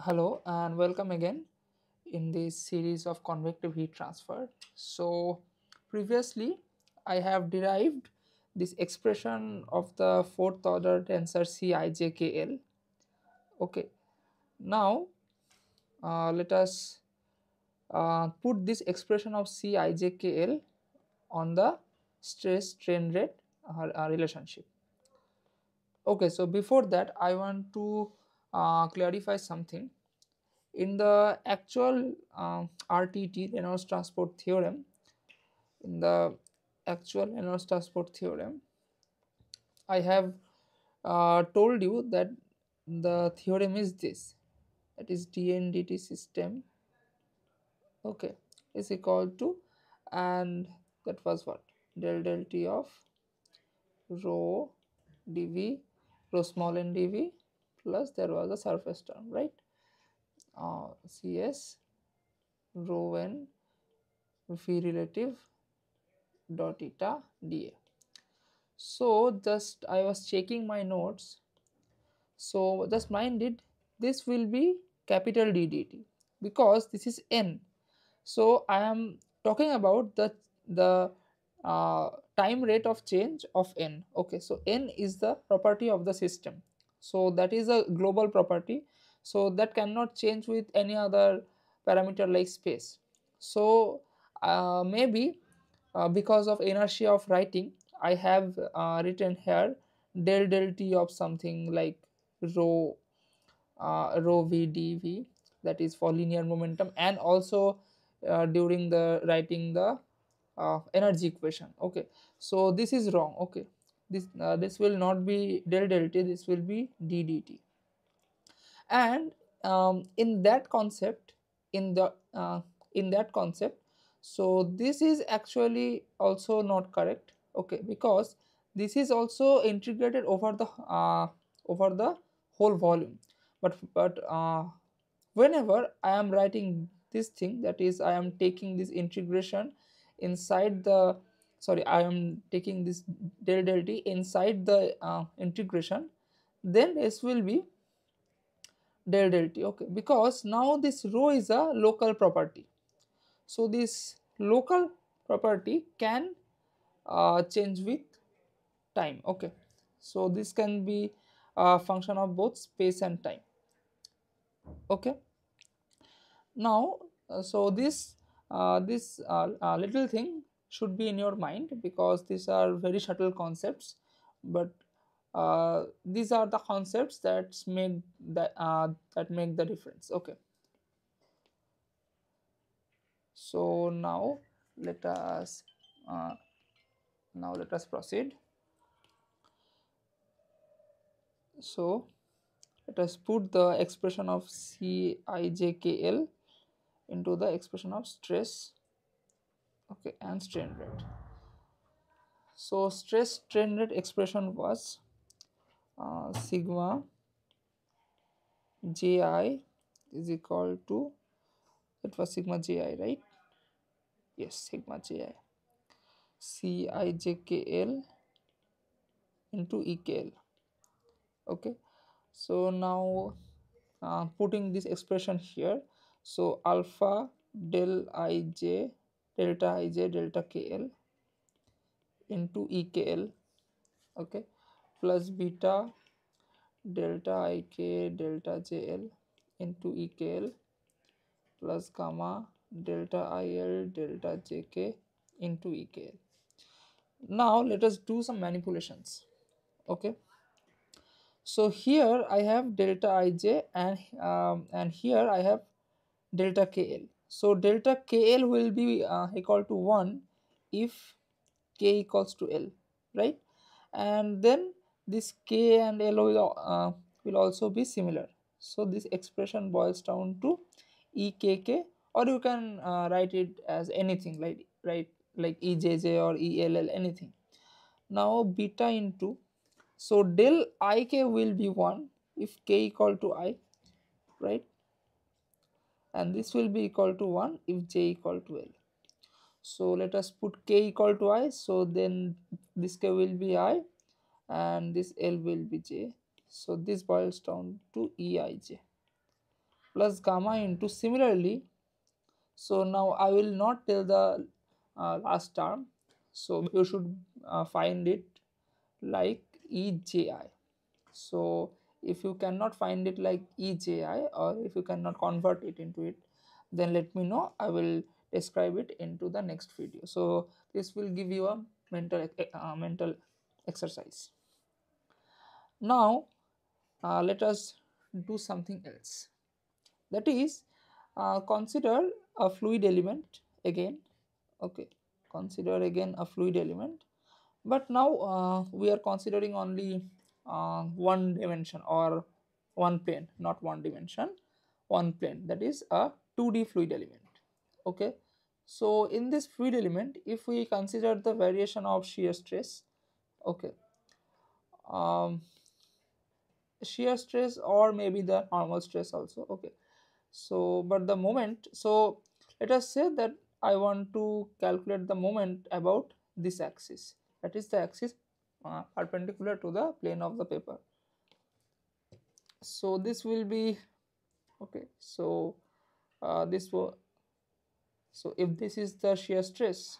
Hello and welcome again in this series of convective heat transfer. So previously I have derived this expression of the fourth order tensor tensorCijkl. Okay. Now uh, let us uh, put this expression of ofCijkl on the stress strain rate uh, relationship. Okay, so before that I want to uh, clarify something. In the actual uh, RTT Reynolds transport theorem in the actual Reynolds transport theorem I have uh, told you that the theorem is this. That is dndt system. Okay. Is equal to and that was what? Del del t of rho dv rho small n dv plus there was a surface term right uh, Cs rho n v relative dot eta dA. So just I was checking my notes. So just mind it this will be capital D dt because this is n. So I am talking about the the uh, time rate of change of n. Okay, so n is the property of the system. So that is a global property. So that cannot change with any other parameter like space. So uh, maybe uh, because of inertia of writing i have uh, written here del del t of something like rho uh, rho v dv that is for linear momentum and also uh, during the writing the uh, energy equation. Okay. So this is wrong. Okay this this will not be del del t this will be d dt. And um, in that concept in the uh, in that concept so this is actually also not correct. Okay because this is also integrated over the uh, over the whole volume. But but uh, whenever i am writing this thing that is i am taking this integration inside the sorry i am taking this del del t inside the uh, integration. Then s will be del del t okay? Because now this rho is a local property. So this local property can uh, change with time okay? So this can be a function of both space and time okay? Now uh, so this uh, this uh, uh, little thing should be in your mind because these are very subtle concepts but uh, these are the concepts that make that uh, that make the difference. Okay. So now let us uh, now let us proceed. So let us put the expression of CIJKL into the expression of stress okay and strain rate. So stress strain rate expression was uh, sigma ji is equal to it was sigma ji right? Yes sigma ji. Cijkl into ekl okay so now uh, putting this expression here. So alpha del ij delta ij delta kl into ekl okay plus beta delta ik delta jl into ekl plus gamma delta il delta jk into ekl now let us do some manipulations okay. So here i have delta ij and um, and here i have delta kl so delta kl will be uh, equal to 1 if k equals to l right? And then this k and l will, uh, will also be similar. So this expression boils down to ekk or you can uh, write it as anything like right like ejj or ell anything. Now beta into so del ik will be 1 if k equal to i right and this will be equal to 1 if j equal to l so let us put k equal to i so then this k will be i and this L will be J. So this boils down to EIJ. plus gamma into similarly so now I will not tell the uh, last term so you should uh, find it like eji so if you cannot find it like eji or if you cannot convert it into it then let me know. I will describe it into the next video. So this will give you a mental uh, mental exercise. Now uh, let us do something else. That is uh, consider a fluid element again. Okay consider again a fluid element. But now uh, we are considering only uh, one dimension or one plane not one dimension one plane. That is a 2d fluid element. Okay. So in this fluid element if we consider the variation of shear stress okay um, shear stress or maybe the normal stress also okay. So but the moment so let us say that i want to calculate the moment about this axis. That is the axis uh, perpendicular to the plane of the paper. So this will be okay so uh, this will so if this is the shear stress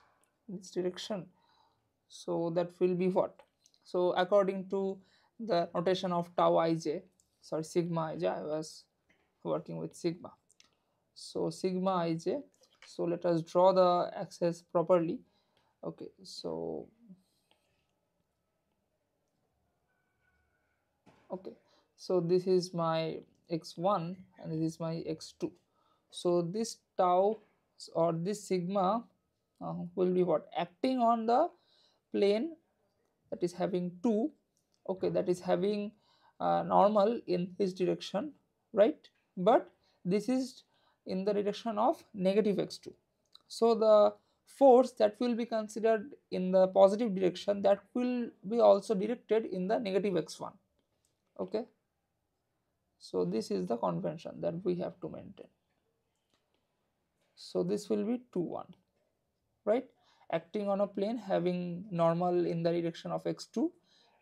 this direction so that will be what? So according to the notation of tau ij sorry sigma ij i was working with sigma. So sigma ij so let us draw the axis properly. Okay so okay. So this is my x1 and this is my x2 so this tau or this sigma uh, will be what? Acting on the plane that is having 2 okay that is having uh, normal in this direction right? But this is in the direction of negative x2 so the force that will be considered in the positive direction that will be also directed in the negative x1 okay. So this is the convention that we have to maintain. So this will be 2 1 right? Acting on a plane having normal in the direction of x2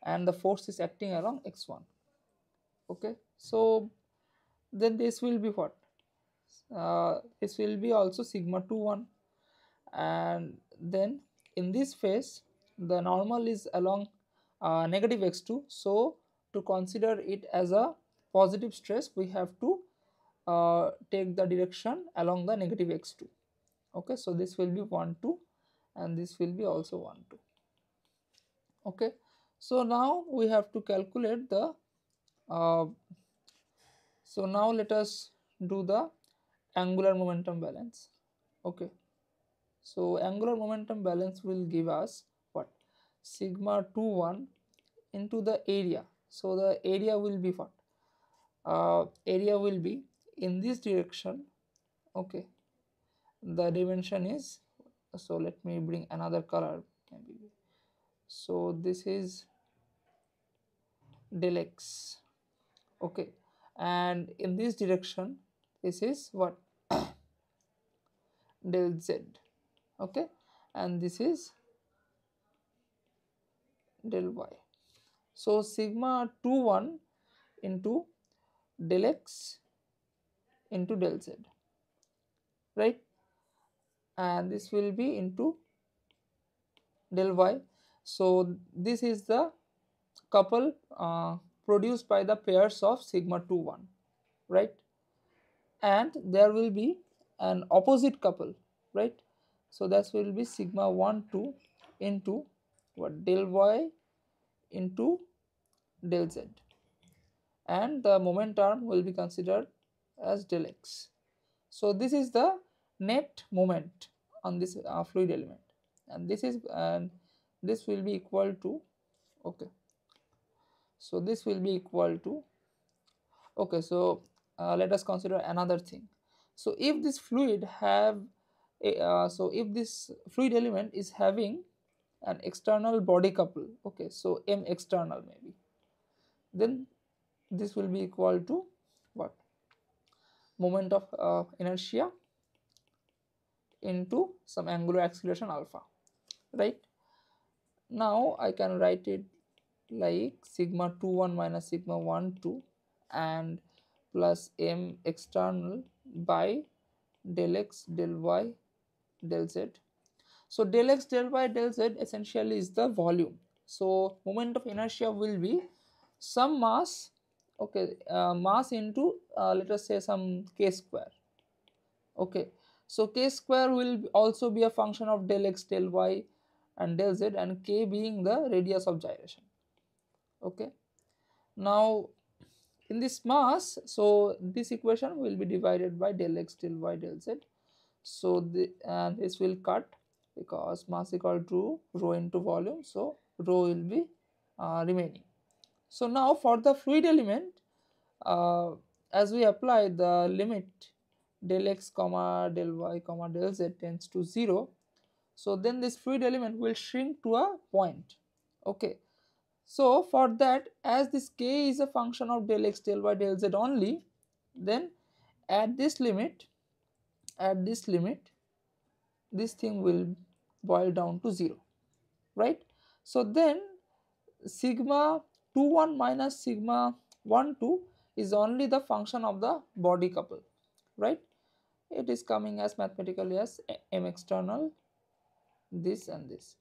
and the force is acting along x1 okay. So then this will be what? Uh, this will be also sigma 2 1 and then in this phase the normal is along uh, negative x2 so to consider it as a positive stress we have to uh, take the direction along the negative x2 okay so this will be 1 2 and this will be also 1 2 okay so now we have to calculate the uh, so now let us do the angular momentum balance. Okay so angular momentum balance will give us what? Sigma 2 1 into the area so the area will be what? Uh, area will be in this direction. Okay. The dimension is so let me bring another color. So this is del x. Okay. And in this direction this is what? del z. Okay. And this is del y so sigma 2 1 into del x into del z right? And this will be into del y. So this is the couple uh, produced by the pairs of sigma 2 1 right? And there will be an opposite couple right? So that will be sigma 1 2 into what? Del y into del z. And the moment term will be considered as del x. So this is the net moment on this uh, fluid element. And this is and this will be equal to okay. So this will be equal to okay so uh, let us consider another thing. So if this fluid have a, uh, so if this fluid element is having an external body couple okay so m external maybe then this will be equal to what moment of uh, inertia into some angular acceleration alpha right now i can write it like sigma 2 1 minus sigma 1 2 and plus m external by del x del y del z. So del x del y del z essentially is the volume. So moment of inertia will be some mass okay uh, mass into uh, let us say some k square. Okay. So k square will also be a function of del x del y and del z and k being the radius of gyration. Okay. Now in this mass so this equation will be divided by del x del y del z. So the and this will cut because mass equal to rho into volume so rho will be uh, remaining. So now for the fluid element uh, as we apply the limit del x comma del y comma del z tends to 0 so then this fluid element will shrink to a point. Okay. So for that as this k is a function of del x del y del z only then at this limit at this limit this thing will boil down to 0 right? So then sigma 2 1 minus sigma 1 2 is only the function of the body couple right? It is coming as mathematically as m external this and this.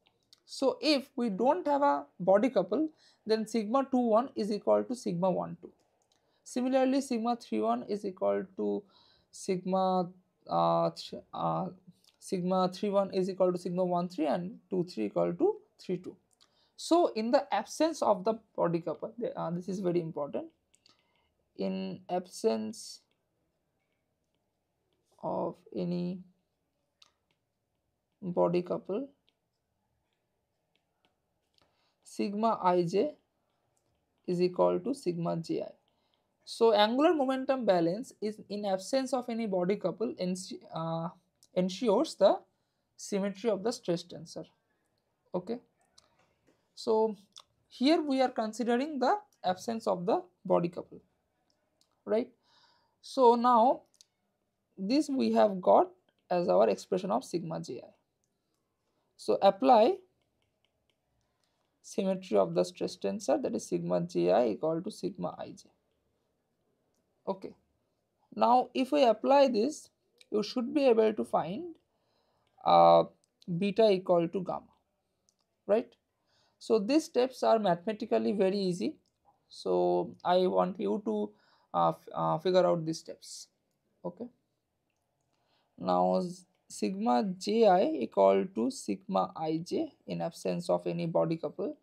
So if we don't have a body couple then sigma 2 1 is equal to sigma 1 2 similarly sigma 3 1 is equal to sigma uh, uh, sigma 3 1 is equal to sigma 1 3 and 2 3 equal to 3 2 so in the absence of the body couple uh, this is very important in absence of any body couple sigma ij is equal to sigma ji. So angular momentum balance is in absence of any body couple uh, ensures the symmetry of the stress tensor. Okay. So here we are considering the absence of the body couple right. So now this we have got as our expression of sigma ji. So apply symmetry of the stress tensor that is sigma ji equal to sigma ij. Okay. Now if we apply this you should be able to find uh, beta equal to gamma right. So these steps are mathematically very easy. So I want you to uh, uh, figure out these steps okay now sigma ji equal to sigma ij in absence of any body couple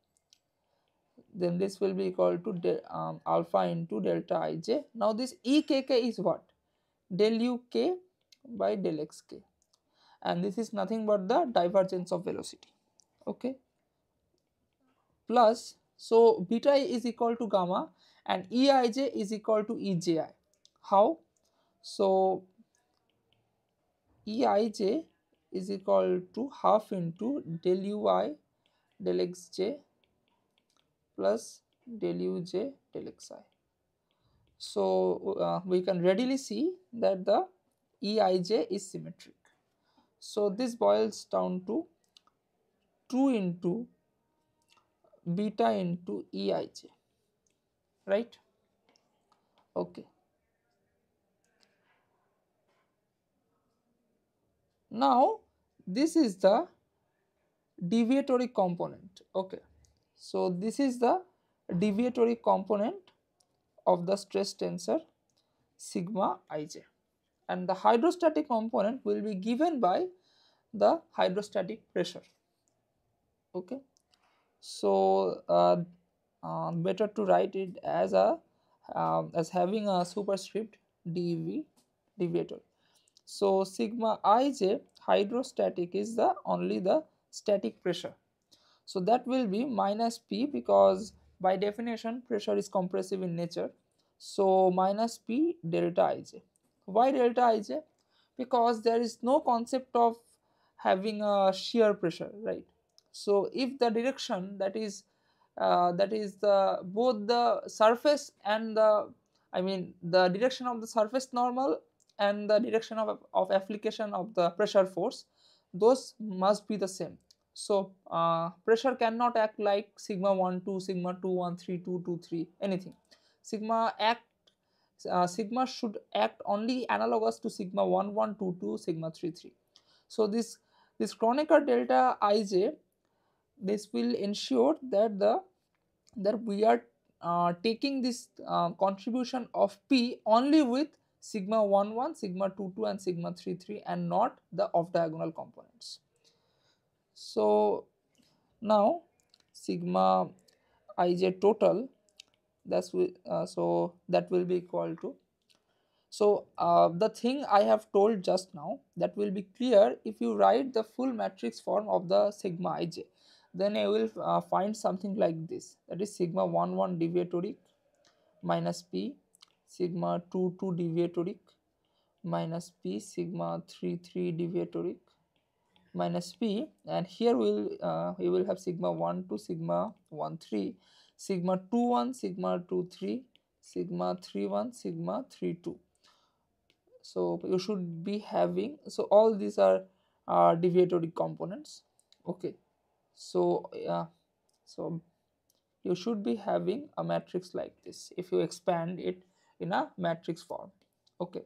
then this will be equal to um, alpha into delta ij now this ekk is what del u k by del x k and this is nothing but the divergence of velocity okay plus so beta i is equal to gamma and Eij is equal to Eji. How? So Eij is equal to half into del ui del xj plus del uj del xi. So uh, we can readily see that the Eij is symmetric. So this boils down to 2 into beta into Eij right? Okay. Now this is the deviatory component. Okay. So this is the deviatory component of the stress tensor sigma ij and the hydrostatic component will be given by the hydrostatic pressure. Okay. So uh, uh, better to write it as a uh, as having a superscript dv deviator. So sigma ij hydrostatic is the only the static pressure. So that will be minus p because by definition pressure is compressive in nature. So minus p delta ij why delta ij because there is no concept of having a shear pressure right? So if the direction that is uh, that is the both the surface and the I mean the direction of the surface normal and the direction of, of application of the pressure force those must be the same. So uh, pressure cannot act like sigma 1 2 sigma 2 1 3 2 2 3 anything. Sigma act uh, sigma should act only analogous to sigma 1 1 2 2 sigma 3 3 so this this Kronecker delta ij this will ensure that the that we are uh, taking this uh, contribution of p only with sigma 1 1 sigma 2 2 and sigma 3 3 and not the off diagonal components. So now sigma ij total that's uh, so that will be equal to so uh, the thing I have told just now that will be clear if you write the full matrix form of the sigma ij then I will uh, find something like this. That is sigma 1 1 deviatoric minus p sigma 2 2 deviatoric minus p sigma 3 3 deviatoric minus p and here we will uh, we will have sigma 1 2 sigma 1 3 sigma 2 1 sigma 2 3 sigma 3 1 sigma 3 2 so you should be having so all these are uh, deviatoric components. Okay. So yeah. So you should be having a matrix like this if you expand it in a matrix form. Okay.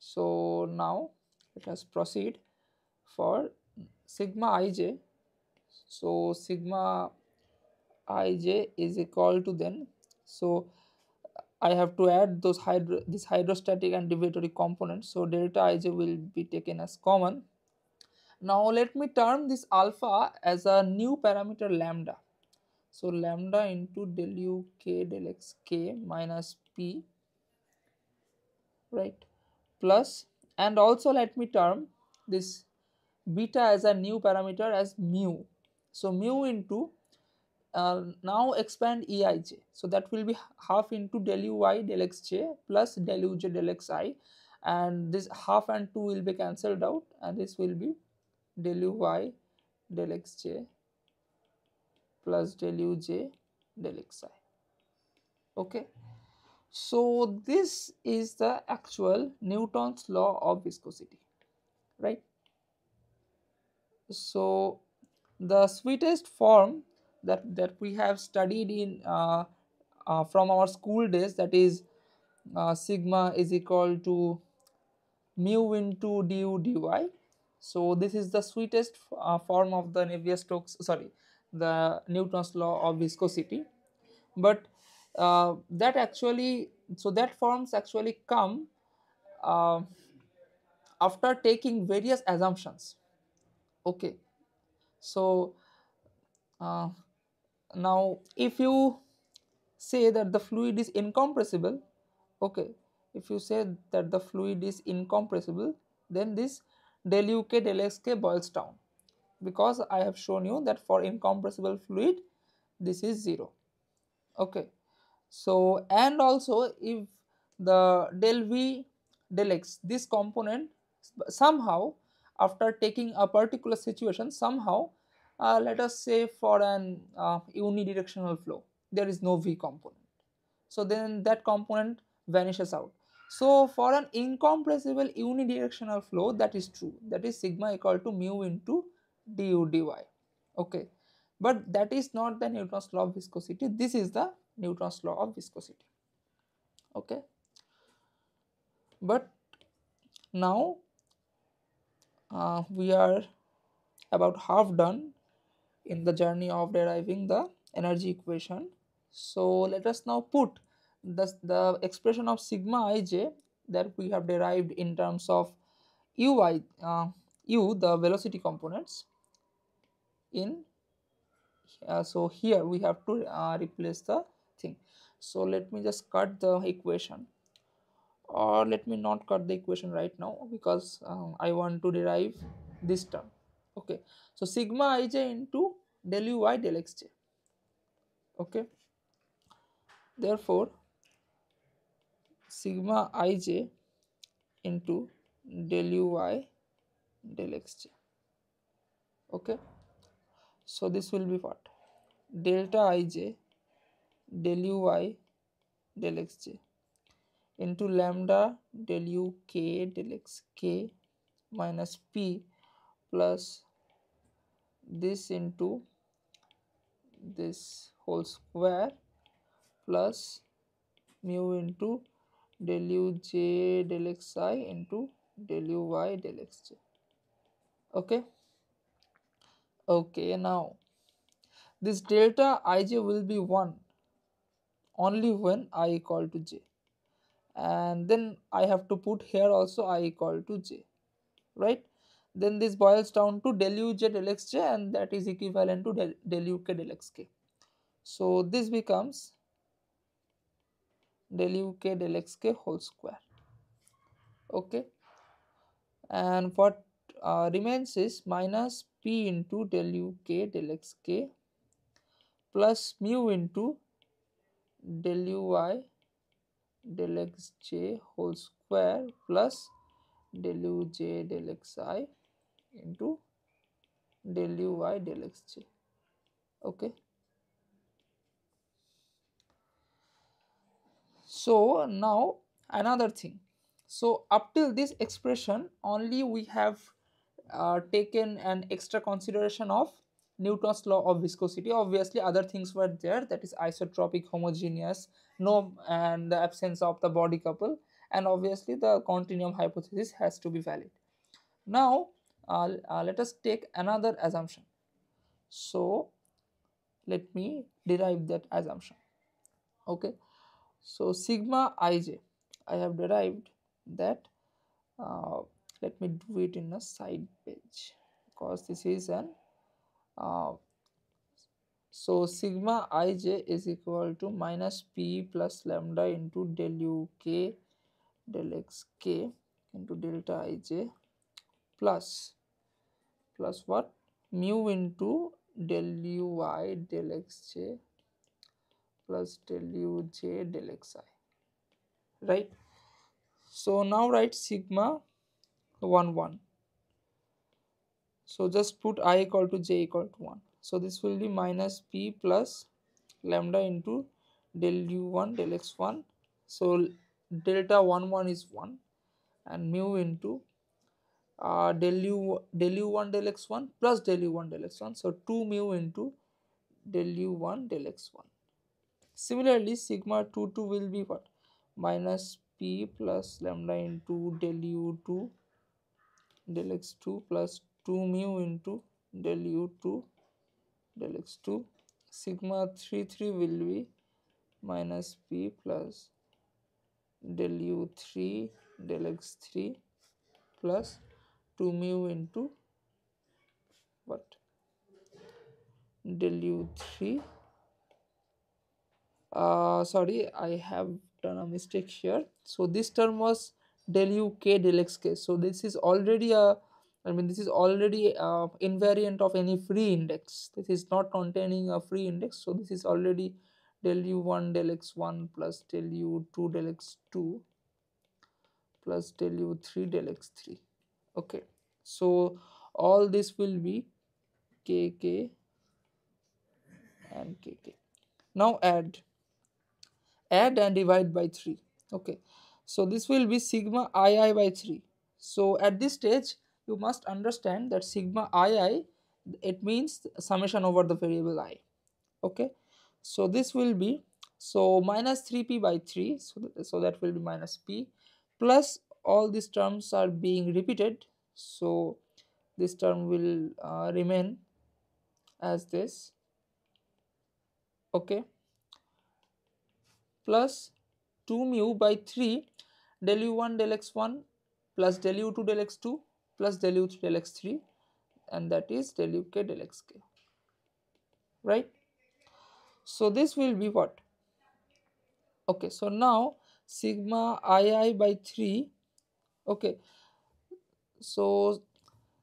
So now let us proceed for sigma ij so sigma ij is equal to then so I have to add those hydro this hydrostatic and deviatory components. So delta ij will be taken as common. Now let me term this alpha as a new parameter lambda. So lambda into del u k del x k minus p right plus and also let me term this beta as a new parameter as mu. So mu into uh, now expand eij so that will be half into del uy del xj plus del uj del xi and this half and 2 will be cancelled out and this will be del uy del xj plus del uj del xi okay? So this is the actual newton's law of viscosity right? So the sweetest form that that we have studied in uh, uh, from our school days that is uh, sigma is equal to mu into du dy so this is the sweetest uh, form of the Navier-Stokes sorry the Newton's law of viscosity. But uh, that actually so that forms actually come uh, after taking various assumptions. Okay. So uh, now if you say that the fluid is incompressible okay if you say that the fluid is incompressible then this del uk del xk boils down. Because i have shown you that for incompressible fluid this is 0 okay. So and also if the del v del x this component somehow after taking a particular situation somehow uh, let us say for an uh, unidirectional flow there is no v component. So then that component vanishes out. So for an incompressible unidirectional flow that is true. That is sigma equal to mu into du dy. Okay. But that is not the newton's law of viscosity. This is the newton's law of viscosity. Okay. But now uh, we are about half done in the journey of deriving the energy equation. So let us now put the, the expression of sigma ij that we have derived in terms of ui uh, u the velocity components in uh, so here we have to uh, replace the thing so let me just cut the equation or let me not cut the equation right now because um, i want to derive this term okay. So sigma ij into del uy del xj okay. Therefore sigma ij into del uy del xj okay. So this will be what? Delta ij del uy del xj into lambda del u k del x k minus p plus this into this whole square plus mu into del u j del xi into del u y del xj okay? Okay now this delta ij will be 1 only when i equal to j. And then i have to put here also i equal to j right then this boils down to del u j del xj and that is equivalent to del, del u k. Del xk so this becomes del u k del xk whole square. Okay? And what uh, remains is minus p into del u k del xk plus mu into del u y del xj whole square plus del u j del xi into del u y del xj okay? So now another thing. So up till this expression only we have uh, taken an extra consideration of Newton's law of viscosity. Obviously other things were there that is isotropic homogeneous no and the absence of the body couple. And obviously the continuum hypothesis has to be valid. Now let us take another assumption. So, let me derive that assumption. Okay. So, sigma ij, I have derived that. Uh, let me do it in a side page because this is an uh, so sigma ij is equal to minus p plus lambda into del u k del x k into delta ij plus plus what? Mu into del uy del xj plus del uj del xi right? So now write sigma 1 1 so just put i equal to j equal to 1 so this will be minus p plus lambda into del u1 del x1 so delta 1 1 is 1 and mu into uh, del u del u1 del x1 plus del u1 del x1 so 2 mu into del u1 del x1 similarly sigma 2 2 will be what? Minus p plus lambda into del u2 del x2 plus 2 mu into del u2 del x2 sigma 3 3 will be minus p plus del u3 del x3 plus 2 mu into what? Del u3 uh, sorry I have done a mistake here. So this term was del u k del x k. So this is already a I mean this is already uh, invariant of any free index. This is not containing a free index. So this is already del u1 del x1 plus del u2 del x2 plus del u3 del x3 okay so all this will be kk and kk now add. Add and divide by 3 okay. So this will be sigma ii by 3 so at this stage you must understand that sigma ii it means summation over the variable i. Okay. So this will be so minus 3p by 3 so, so that will be minus p. Plus all these terms are being repeated so this term will uh, remain as this. Okay. Plus 2 mu by 3 del u1 del x1 plus del u2 del x2 plus del u3 del x3 and that is del uk del xk right? So this will be what? Okay. So now sigma ii by 3 okay so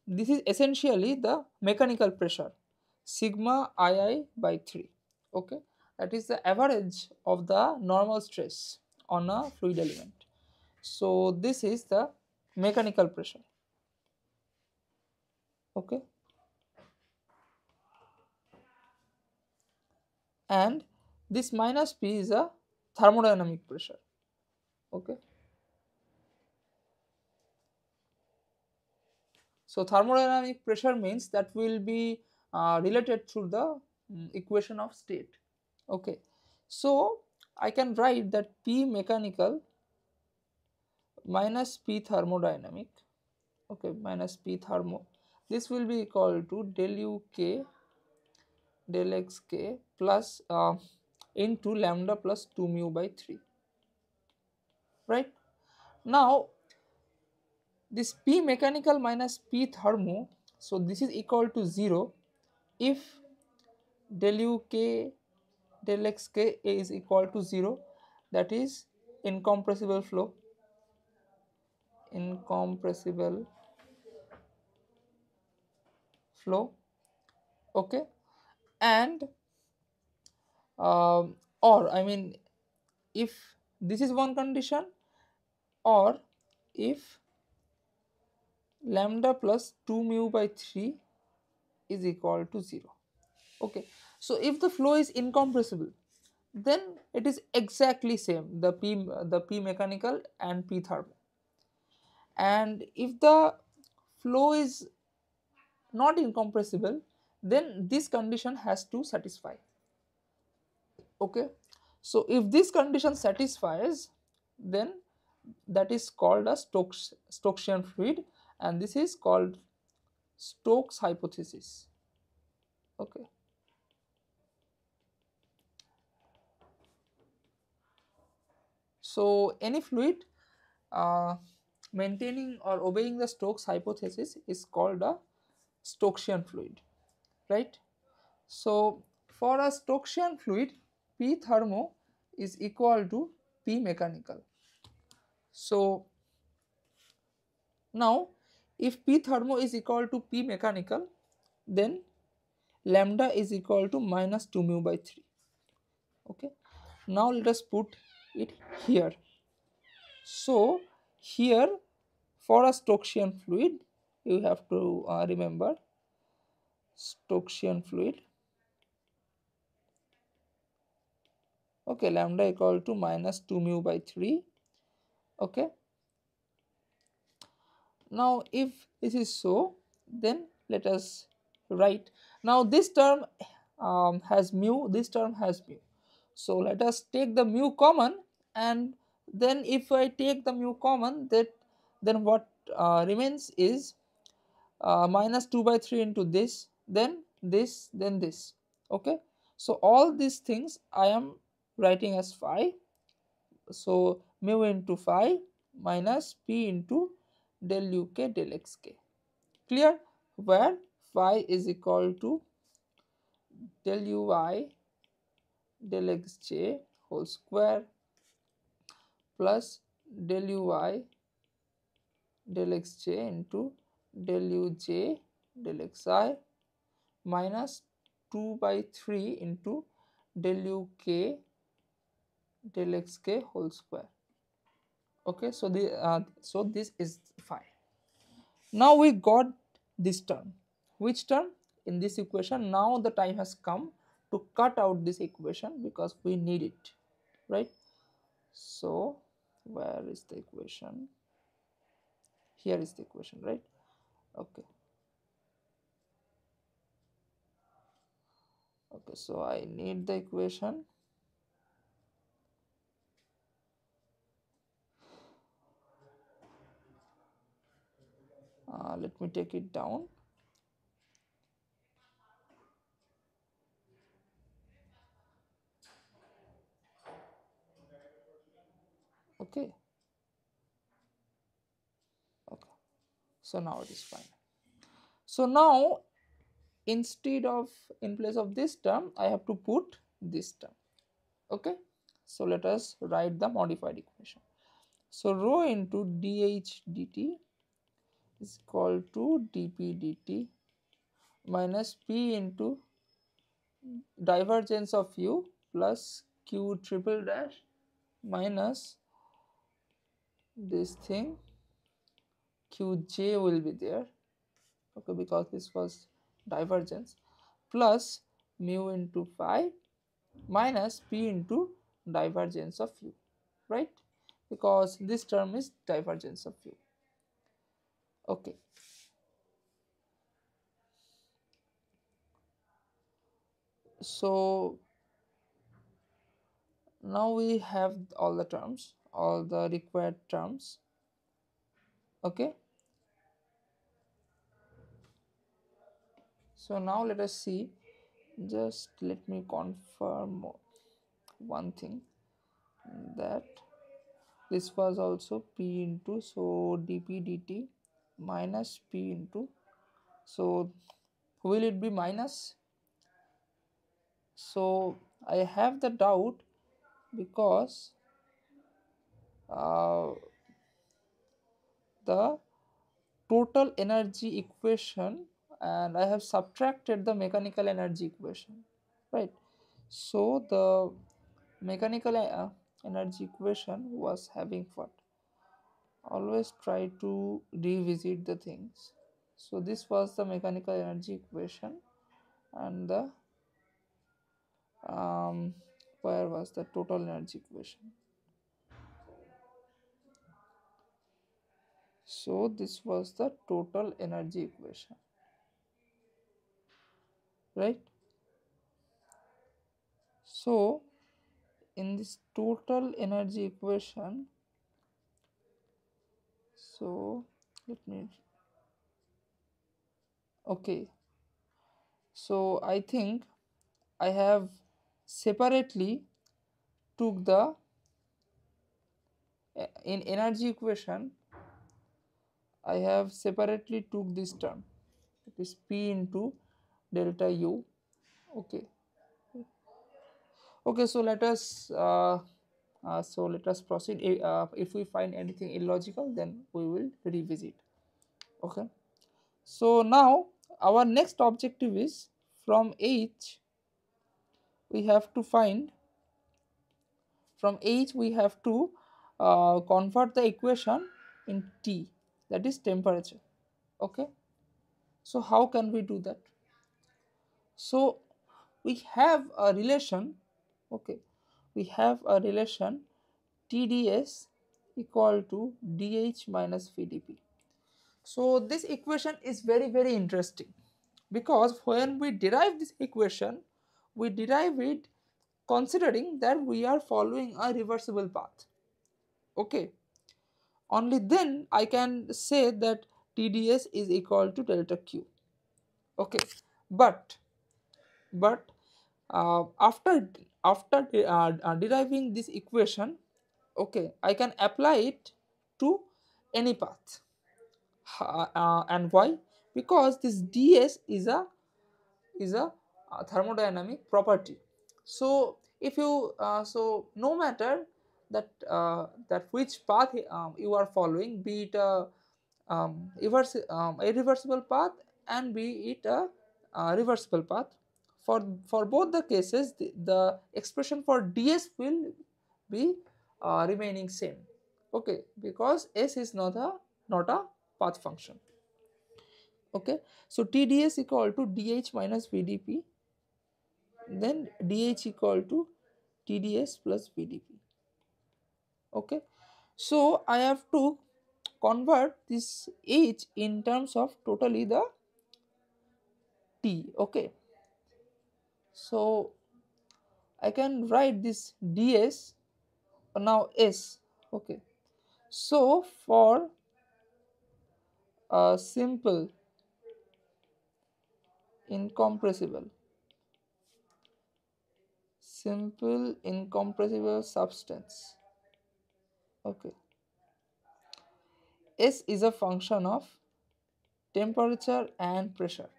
this is essentially the mechanical pressure sigma ii by 3 okay? That is the average of the normal stress on a fluid element. So this is the mechanical pressure okay? And this minus p is a thermodynamic pressure okay So thermodynamic pressure means that will be uh, related to the um, equation of state. Okay. So I can write that P mechanical minus P thermodynamic okay minus P thermo this will be equal to del u k del x k plus uh, into lambda plus 2 mu by 3 right now this p mechanical minus p thermo so this is equal to 0 if del u k del x k is equal to 0 that is incompressible flow incompressible flow okay and um, or I mean if this is one condition or if lambda plus 2 mu by 3 is equal to 0 okay. So if the flow is incompressible then it is exactly same the p the p mechanical and p thermal. And if the flow is not incompressible then this condition has to satisfy. Okay. So if this condition satisfies then that is called a Stokes Stokesian fluid and this is called Stokes hypothesis okay so any fluid uh, maintaining or obeying the Stokes hypothesis is called a Stokesian fluid right. So, for a Stokesian fluid P thermo is equal to P mechanical. So, now if P thermo is equal to P mechanical then lambda is equal to minus 2 mu by 3 okay. Now let us put it here. So, here for a Stokesian fluid you have to uh, remember Stokesian fluid okay lambda equal to minus 2 mu by 3 okay now if this is so then let us write. Now this term um, has mu this term has mu. So let us take the mu common and then if I take the mu common that then what uh, remains is uh, minus 2 by 3 into this then this then this. Okay? So all these things I am writing as phi. So mu into phi minus p into del u k del x k clear where y is equal to del u y del x j whole square plus del u y del x j into del u j del x i minus two by three into del u k del x k whole square okay so the uh, so this is phi. Now we got this term. Which term? In this equation now the time has come to cut out this equation because we need it right? So where is the equation? Here is the equation right? Okay. Okay so i need the equation uh, let me take it down. Okay. Okay. So now it is fine. So now instead of in place of this term i have to put this term. Okay. So let us write the modified equation. So rho into dh dt is equal to dp dt minus p into divergence of u plus q triple dash minus this thing. Qj will be there. Okay because this was divergence. Plus mu into phi minus p into divergence of u right? Because this term is divergence of u okay so now we have all the terms all the required terms. Okay so now let us see. Just let me confirm one thing that this was also p into so dp dt minus p into so will it be minus so i have the doubt because uh, the total energy equation and I have subtracted the mechanical energy equation right. So, the mechanical uh, energy equation was having what always try to revisit the things. So, this was the mechanical energy equation and the um, where was the total energy equation so this was the total energy equation right so in this total energy equation so let me okay. So i think i have separately took the in energy equation I have separately took this term. It is P into delta U. Okay. Okay so let us uh, uh, so let us proceed. Uh, if we find anything illogical then we will revisit. Okay. So now our next objective is from H we have to find from H we have to uh, convert the equation in T. That is temperature. Okay. So how can we do that? So we have a relation. Okay we have a relation TDS equal to DH minus VDP so this equation is very very interesting because when we derive this equation we derive it considering that we are following a reversible path. Okay. Only then I can say that TDS is equal to delta Q. Okay. But but uh, after after uh, uh, deriving this equation okay I can apply it to any path. Uh, and why? Because this ds is a is a uh, thermodynamic property. So if you uh, so no matter that that which path um, you are following be it a um, reverse, um, irreversible path and be it a, a reversible path for for both the cases the, the expression for ds will be uh, remaining same. Okay because s is not a not a path function. Okay so tds equal to dh minus vdp then dh equal to tds plus vdp okay so i have to convert this h in terms of totally the t. Okay so i can write this ds uh, now s okay. So for a simple incompressible. Simple incompressible substance okay. S is a function of temperature and pressure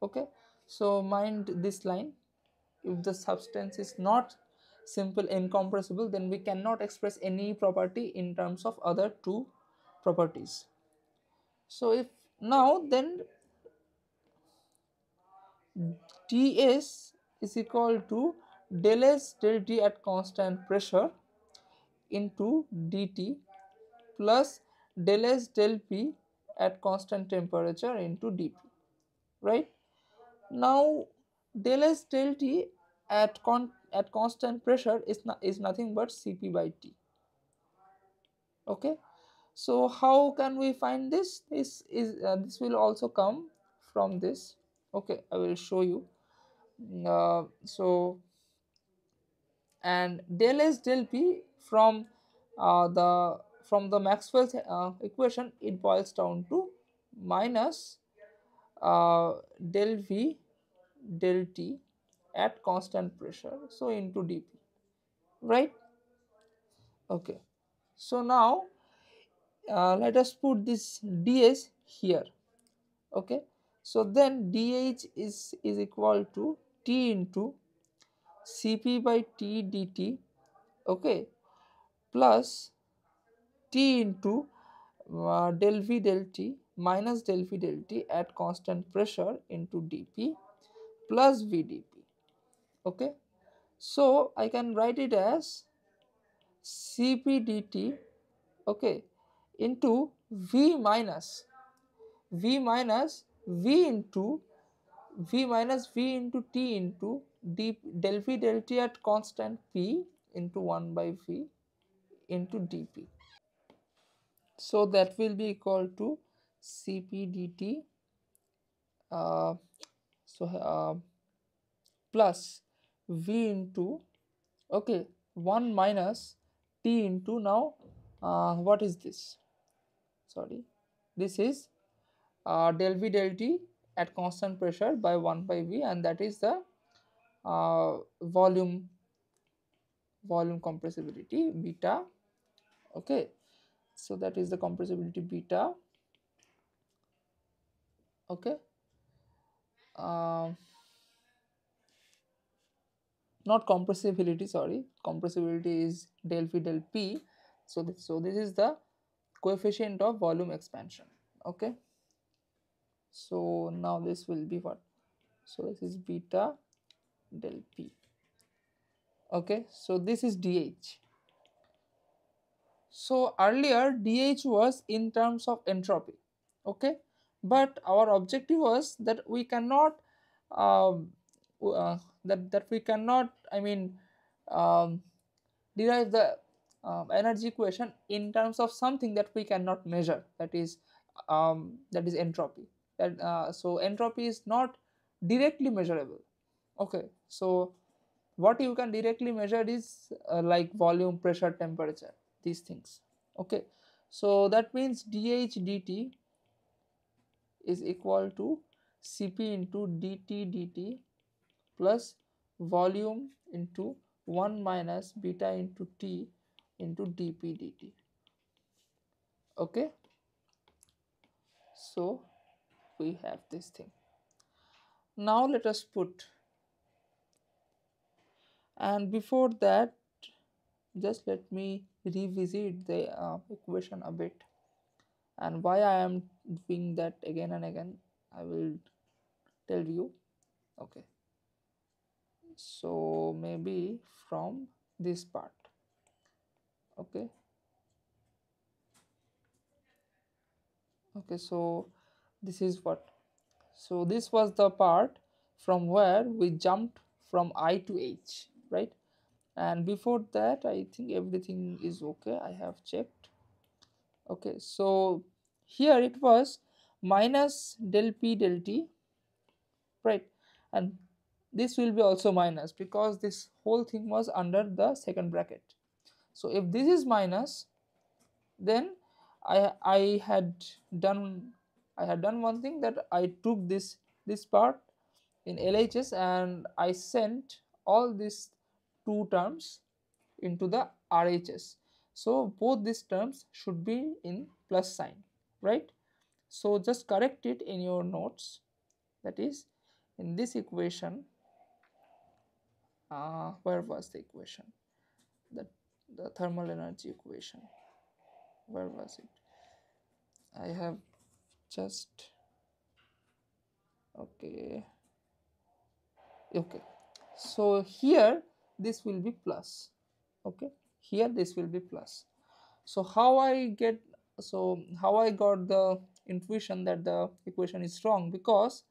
okay. So mind this line if the substance is not simple incompressible then we cannot express any property in terms of other two properties. So if now then ts is equal to del s del t at constant pressure into dt plus del s del p at constant temperature into dp right? Now del s del t at con at constant pressure is not is nothing but cp by t. Okay? So how can we find this? This is uh, this will also come from this. Okay? I will show you. Uh, so and del S del P from uh, the from the Maxwell's uh, equation it boils down to minus uh, del V del T at constant pressure so into dp right? Okay. So now uh, let us put this ds here okay? So then dh is is equal to t into cp by t dt okay? Plus t into uh, del v del t minus del v del t at constant pressure into dp plus vdp okay? So i can write it as cp dt okay into v minus v minus v into v minus v into t into d del v del t at constant p into 1 by v into dp so that will be equal to cp dt uh, so uh, plus v into okay 1 minus t into now uh, what is this? Sorry. This is uh, del v del t at constant pressure by 1 by v and that is the uh, volume volume compressibility beta. Okay. So that is the compressibility beta. Okay uh, not compressibility sorry. Compressibility is del del p. So so this is the coefficient of volume expansion okay? So now this will be what? So this is beta del p okay? So this is dh so earlier dh was in terms of entropy okay but our objective was that we cannot um, uh, that that we cannot i mean um, derive the uh, energy equation in terms of something that we cannot measure. That is um, that is entropy. That uh, so entropy is not directly measurable. Okay so what you can directly measure is uh, like volume pressure temperature these things. Okay so that means dh dt is equal to cp into dt dt plus volume into 1 minus beta into t into dp dt okay? So we have this thing. Now let us put and before that just let me revisit the uh, equation a bit and why I am doing that again and again I will tell you. Okay. So maybe from this part. Okay. Okay so this is what. So this was the part from where we jumped from i to h right? And before that i think everything is okay. I have checked. Okay so here it was minus del p del t right? And this will be also minus because this whole thing was under the second bracket. So if this is minus then i i had done i had done one thing that i took this this part in lhs and i sent all these two terms into the rhs so both these terms should be in plus sign right? So just correct it in your notes. That is in this equation uh, where was the equation? The, the thermal energy equation. Where was it? I have just okay. Okay. So here this will be plus. Okay. Here this will be plus. So how I get so how I got the intuition that the equation is wrong because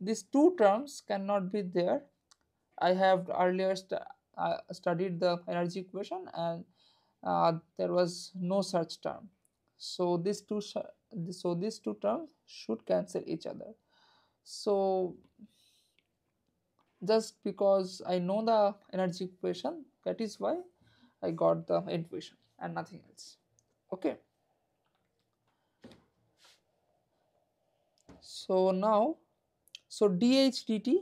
these two terms cannot be there I have earlier st uh, studied the energy equation and uh, there was no such term. So these two so these two terms should cancel each other. So just because I know the energy equation that is why I got the intuition and nothing else okay so now so dh dt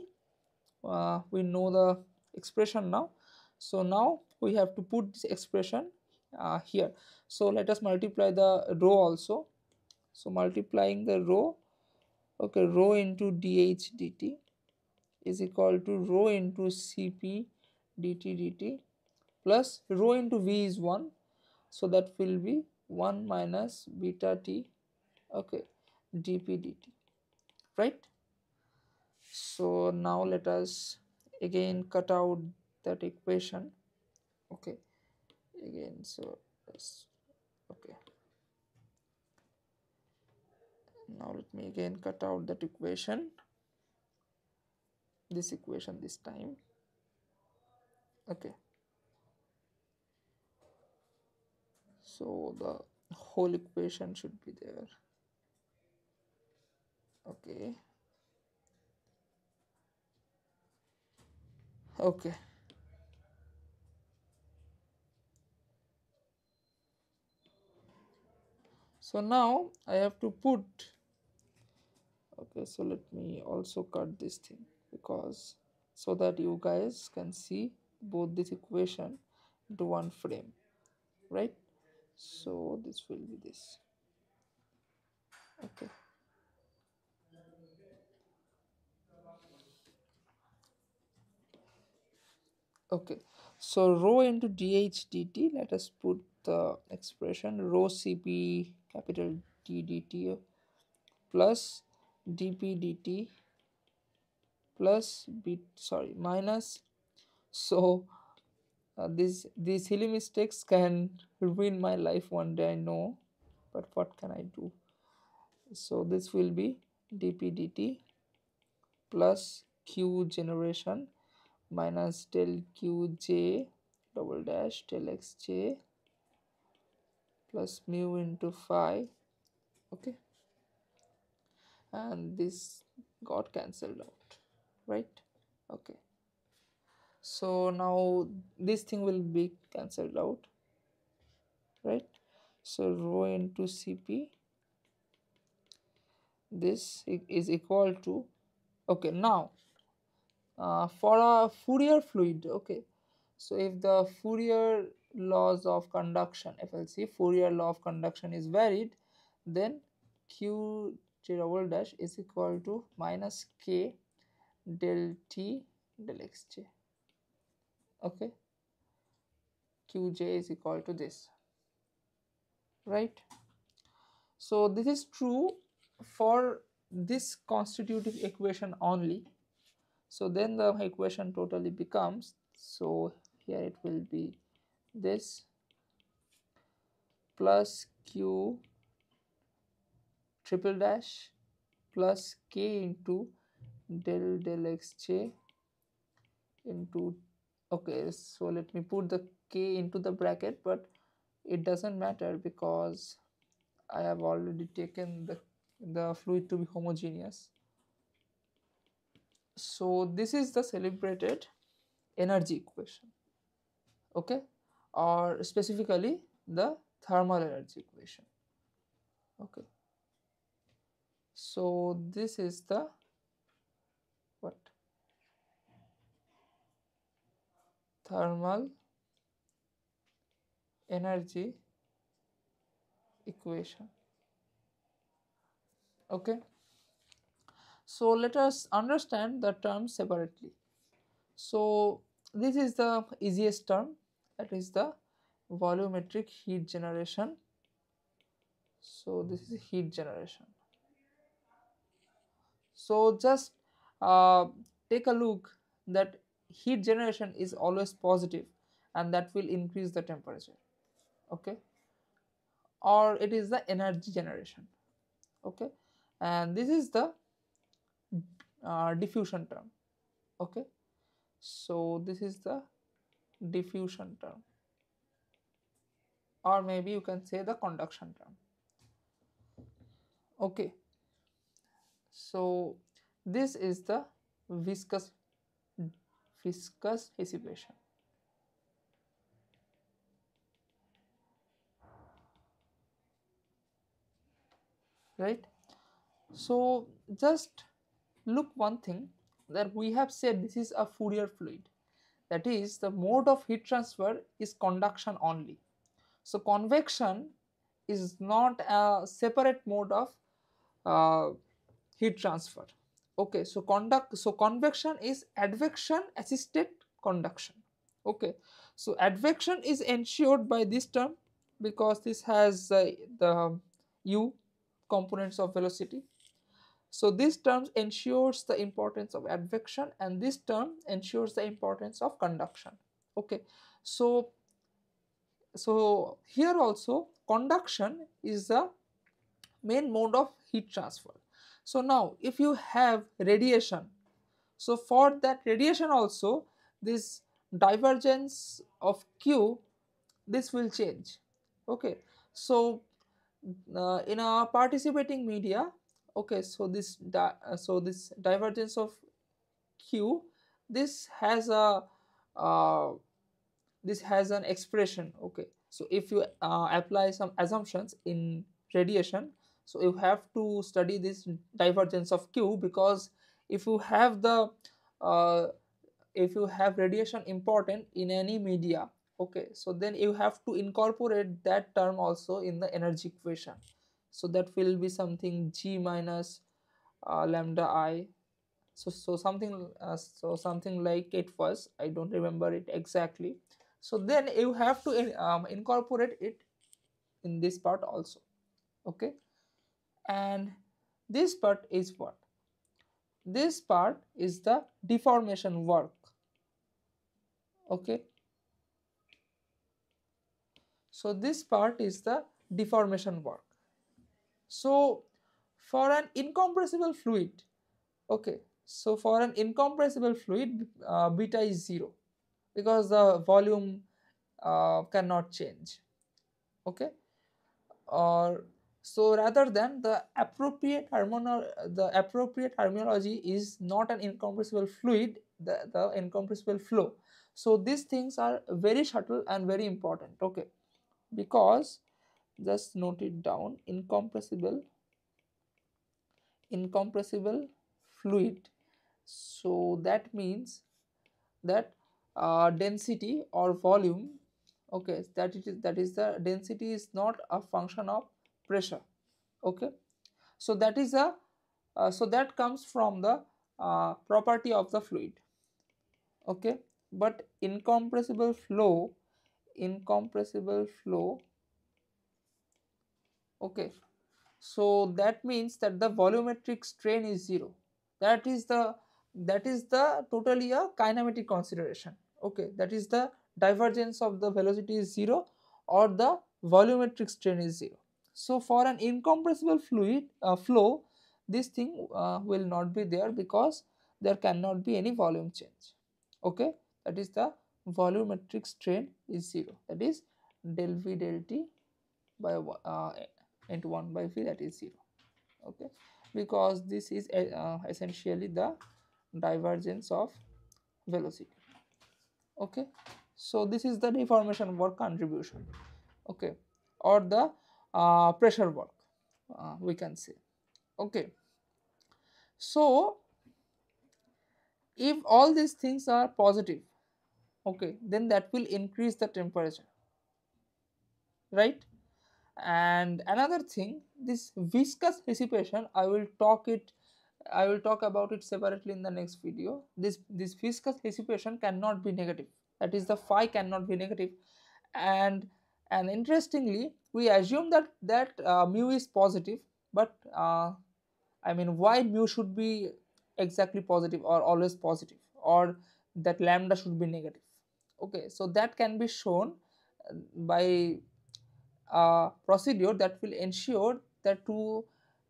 uh, we know the expression now. So now we have to put this expression uh, here. So let us multiply the rho also. So multiplying the rho, okay rho into dh dt is equal to rho into cp dt dt plus rho into v is 1 so that will be 1 minus beta t okay dp dt right? So now let us again cut out that equation. Okay. Again so let's okay. Now let me again cut out that equation. This equation this time. Okay. So the whole equation should be there okay. Okay. So now I have to put okay so let me also cut this thing because so that you guys can see both this equation into one frame right? So this will be this. Okay okay. So rho into dh dt let us put the expression rho cp capital T dt plus dp dt plus b sorry minus. So uh, these these silly mistakes can ruin my life one day i know. But what can i do? So this will be dp dt plus q generation minus del qj double dash del xj plus mu into phi okay? And this got cancelled out right? Okay. So now this thing will be cancelled out right? So rho into cp this is equal to okay now uh, for a Fourier fluid okay. So if the Fourier laws of conduction FLC Fourier law of conduction is varied then q j double dash is equal to minus k del t del xj okay. Qj is equal to this right? So this is true for this constitutive equation only so then the equation totally becomes so here it will be this plus q triple dash plus k into del del xj into okay so let me put the k into the bracket but it doesn't matter because I have already taken the the fluid to be homogeneous so this is the celebrated energy equation okay or specifically the thermal energy equation okay so this is the what thermal energy equation okay so let us understand the terms separately. So this is the easiest term that is the volumetric heat generation. So this is heat generation. So just uh, take a look that heat generation is always positive and that will increase the temperature okay? Or it is the energy generation okay? And this is the uh, diffusion term. Okay? So this is the diffusion term. Or maybe you can say the conduction term. Okay. So this is the viscous viscous dissipation. Right? So just look one thing that we have said this is a Fourier fluid. That is the mode of heat transfer is conduction only. So convection is not a separate mode of uh, heat transfer. Okay so conduct so convection is advection assisted conduction. Okay so advection is ensured by this term because this has uh, the u components of velocity so this term ensures the importance of advection and this term ensures the importance of conduction okay so so here also conduction is the main mode of heat transfer. So now if you have radiation, so for that radiation also this divergence of Q this will change okay. So uh, in a participating media okay so this uh, so this divergence of Q this has a uh, this has an expression. Okay so if you uh, apply some assumptions in radiation so you have to study this divergence of q because if you have the uh, if you have radiation important in any media okay so then you have to incorporate that term also in the energy equation so that will be something g minus uh, lambda i. So so something uh, so something like it was i don't remember it exactly. So then you have to um, incorporate it in this part also. Okay? And this part is what? This part is the deformation work. Okay? So this part is the deformation work so for an incompressible fluid okay so for an incompressible fluid uh, beta is 0 because the volume uh, cannot change okay? Or so rather than the appropriate harmon the appropriate terminology is not an incompressible fluid the, the incompressible flow. So these things are very subtle and very important okay? Because just note it down. Incompressible incompressible fluid. So that means that uh, density or volume okay that it is that is the density is not a function of pressure okay. So that is a uh, so that comes from the uh, property of the fluid okay. But incompressible flow incompressible flow okay. So that means that the volumetric strain is zero. That is the that is the totally a kinematic consideration. Okay. That is the divergence of the velocity is 0 or the volumetric strain is 0 so for an incompressible fluid uh, flow this thing uh, will not be there because there cannot be any volume change. Okay. That is the volumetric strain is 0 that is del v del t by uh, into 1 by v that is 0 okay? Because this is uh, essentially the divergence of velocity. Okay? So this is the deformation work contribution. Okay? Or the uh, pressure work uh, we can say. Okay? So if all these things are positive okay then that will increase the temperature. Right and another thing this viscous dissipation i will talk it I will talk about it separately in the next video. This, this viscous dissipation cannot be negative. That is the phi cannot be negative. And, and interestingly, we assume that, that uh, mu is positive, but uh, I mean why mu should be exactly positive or always positive or that lambda should be negative. Okay, so that can be shown by procedure that will ensure that to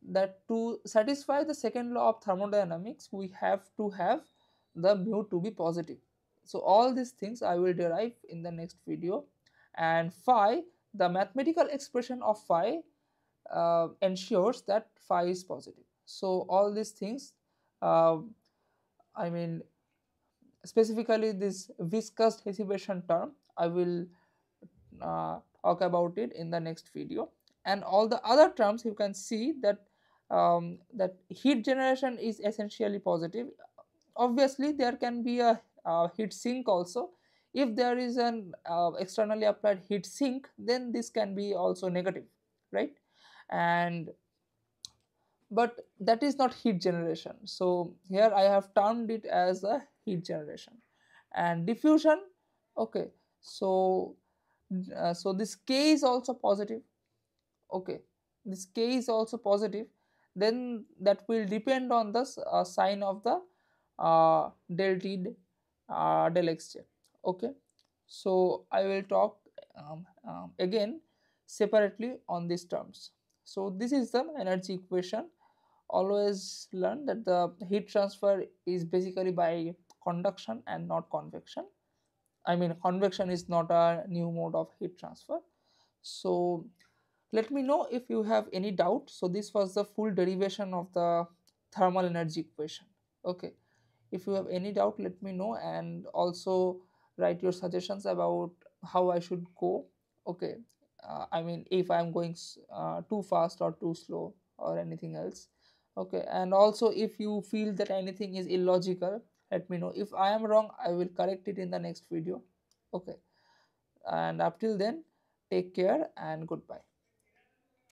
that to satisfy the second law of thermodynamics we have to have the mu to be positive. So all these things I will derive in the next video and phi the mathematical expression of phi uh, ensures that phi is positive. So all these things uh, I mean specifically this viscous dissipation term I will uh, talk about it in the next video. And all the other terms you can see that um, that heat generation is essentially positive. Obviously there can be a, a heat sink also. If there is an uh, externally applied heat sink then this can be also negative right? And but that is not heat generation. So here i have termed it as a heat generation. And diffusion okay. So uh, so this k is also positive. Okay. This k is also positive. Then that will depend on the uh, sign of the uh, del t uh, del xj okay. So i will talk um, um, again separately on these terms. So this is the energy equation. Always learn that the heat transfer is basically by conduction and not convection i mean convection is not a new mode of heat transfer. So let me know if you have any doubt. So this was the full derivation of the thermal energy equation. Okay. If you have any doubt let me know. And also write your suggestions about how i should go. Okay. Uh, i mean if i'm going uh, too fast or too slow or anything else. Okay. And also if you feel that anything is illogical let me know. If i am wrong i will correct it in the next video. Okay. And up till then take care and goodbye